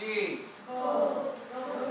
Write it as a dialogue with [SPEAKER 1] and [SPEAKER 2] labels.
[SPEAKER 1] G.
[SPEAKER 2] Go. Go.